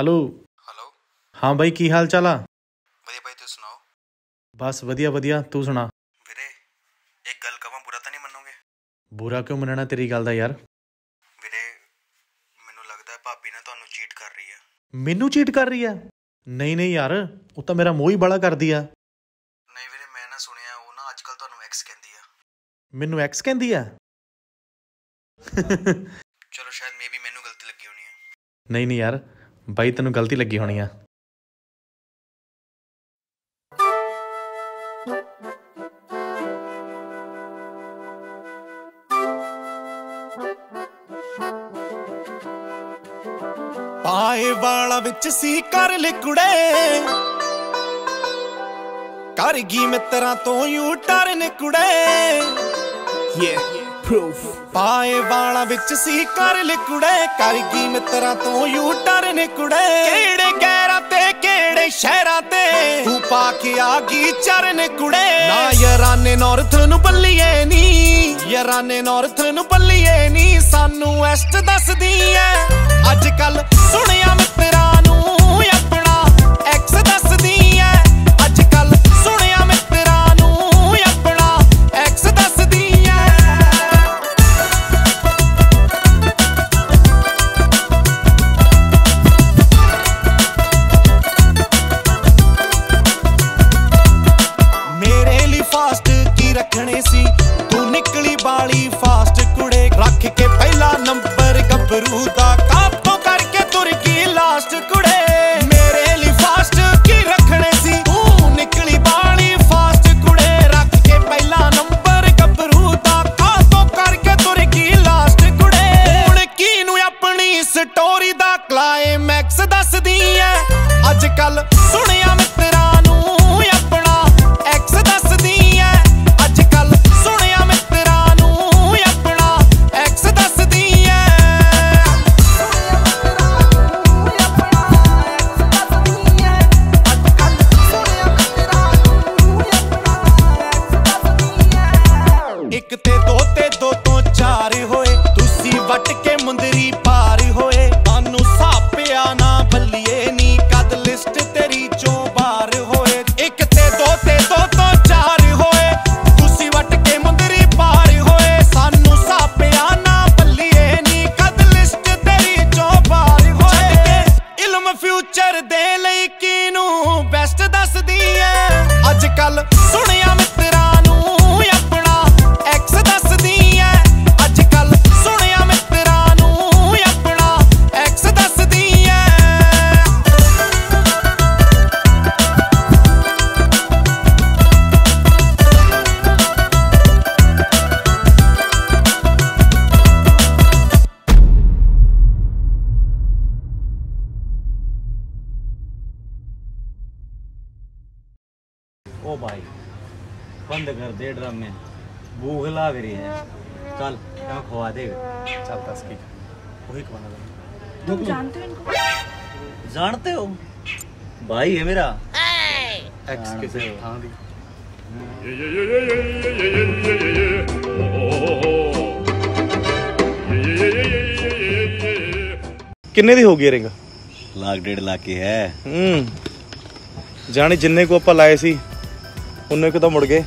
Hello hello ਹਾਂ ਬਾਈ ਕੀ ਹਾਲ ਚਾਲ ਆ? ਵਧੀਆ ਭਾਈ ਤੁਸੀਂ ਸੁਣਾਓ? ਬਸ ਵਧੀਆ ਵਧੀਆ। ਤੂੰ ਸੁਣਾ? ਵੀਰੇ ਇੱਕ ਗੱਲ ਕਵਾਂ ਬੁਰਾ ਤਾਂ ਨਹੀਂ ਮੰਨੋਗੇ? ਬੁਰਾ ਕਿਉਂ ਮੰਨਣਾ ਤੇਰੀ ਗੱਲ ਦਾ ਯਾਰ? ਵੀਰੇ ਮੈਨੂੰ ਲੱਗਦਾ ਭਾਬੀ ਨਾ ਤੁਹਾਨੂੰ ਚੀਟ ਕਰ ਰਹੀ ਹੈ ਮੈਨੂੰ ਚੀਟ ਕਰ ਰਹੀ ਆ? ਨਹੀਂ ਨਹੀਂ ਯਾਰ ਉਹ ਤਾਂ ਮੇਰਾ ਮੋਹ ਹੀ ਬੜਾ ਕਰਦੀ ਆ। ਨਹੀਂ ਵੀਰੇ ਮੈਂ ਨਾ ਸੁਣਿਆ ਉਹ ਨਾ ਅੱਜਕੱਲ ਤੁਹਾਨੂੰ ਐਕਸ ਕਹਿੰਦੀ ਆ। ਮੈਨੂੰ ਐਕਸ ਕਹਿੰਦੀ ਆ? ਚਲੋ ਸ਼ਾਇਦ ਮੇਬੀ ਮੈਨੂੰ ਗਲਤੀ ਲੱਗੀ ਹੋਣੀ ਹੈ ਨਹੀਂ ਨਹੀਂ ਯਾਰ ਬਾਈ, ਤੈਨੂੰ ਗਲਤੀ ਲੱਗੀ ਹੋਣੀ ਆ। ਪਾਏ ਵਾਲਾ ਵਿੱਚ ਸੀ ਕਰ ਲੈ ਕੁੜੇ। ਕਰ ਗਈ ਮਿੱਤਰਾਂ ਤੋਂ ਯੂ ਟਰਨ ਕੁੜੇ। ਪਾਏ ਵਾਲਾ ਵਿੱਚ ਸੀ ਕਰ ਲੈ ਕਰ ਗਈ ਮਿੱਤਰਾਂ ਤੋਂ ਯੂ ਟਰਨ ਕੁੜੇ ਕਿਹੜੇ ਗੈਰਾਂ ਤੇ, ਕਿਹੜੇ ਸ਼ਹਿਰਾਂ ਤੇ? ਤੂੰ ਪਾ ਕੇ ਆ ਗਈ ਚਰਨ ਕੁੜੇ। ਨਾ ਯਾਰਾਨੇ ਨਾਰਥ ਨੂੰ ਬੱਲੀਏ ਨੀ, ਯਾਰਾਨੇ ਨੌਰਥ ਨੂੰ ਬੱਲੀਏ ਨੀ, ਸਾਨੂੰ ਐਸਟ ਦੱਸਦੀ ਐ। ਅੱਜ ਕੱਲ ਸੁਣਿਆ ਮਿੱਤਰਾਂ ਨੂੰ, ਆਪਣਾ ਐਕਸ ਦੱਸਦੀ ਸਟੋਰੀ ਦਾ ਕਲਾਈਮੈਕਸ ਦੱਸਦੀ ਐ। ਅੱਜ ਕੱਲ ਸੁਣਿਆ ਮਿੱਤਰਾਂ ਨੂੰ ਆਪਣਾ ਐਕਸ ਦੱਸਦੀ ਐ। ਅੱਜ ਕੱਲ ਸੁਣਿਆ ਮਿੱਤਰਾਂ ਨੂੰ ਆਪਣਾ ਐਕਸ ਦੱਸਦੀ ਐ। ਇੱਕ ਤੇ ਅੱਜ ਕੱਲ ओ भाई बंद कर दे ड्रामे भूख लग रही है चल क्या खवा देगा ਚੱਲ ਦੱਸ ਕੀ ਉਹੀ ਕਮਾਣਾ तुम जानते हो इनको जानते हो भाई है मेरा ਐਕਸ ਕਿਸੇ ਥਾਂ ਦੀ ਕਿੰਨੇ ਦੀ ਹੋ ਗਈ ਰਿੰਗ लाख डेढ़ लाख की है ਹੂੰ ਜਾਣੇ ਜਿੰਨੇ ਕੋ ਆਪਾਂ ਲਾਏ ਸੀ ਉਹਨੇ ਕੋ ਤਾਂ ਮੁੜ ਗਏ।